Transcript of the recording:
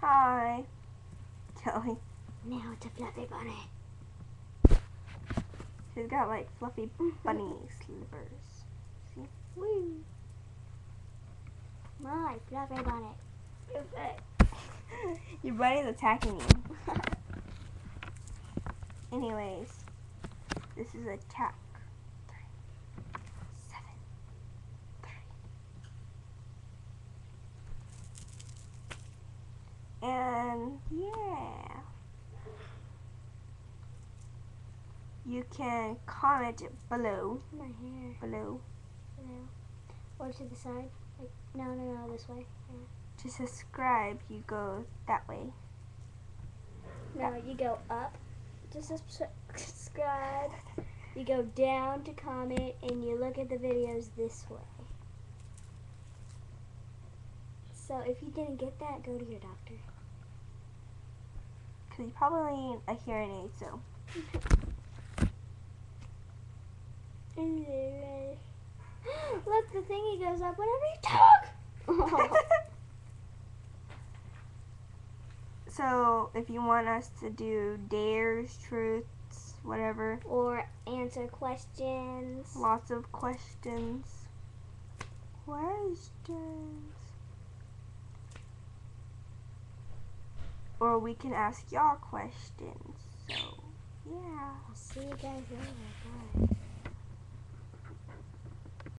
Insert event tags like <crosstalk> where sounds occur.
Hi. Kelly. Now it's a fluffy bunny. She's got like fluffy bunny slippers. See? Woo. My fluffy bunny. <laughs> Your bunny's attacking you. <laughs> Anyways, this is a Three, seven, three. And yeah. You can comment below. My hair. Below. No. Or to the side. Like, no, no, no, this way. To subscribe, you go that way. No, you go up to subscribe. You go down to comment, and you look at the videos this way. So if you didn't get that, go to your doctor. Because you probably need a hearing aid, so. <laughs> <gasps> Look, the thingy goes up whenever you talk. <laughs> so, if you want us to do dares, truths, whatever, or answer questions. lots of questions. Questions. Or we can ask y'all questions. So, yeah. I'll see you guys later. Bye.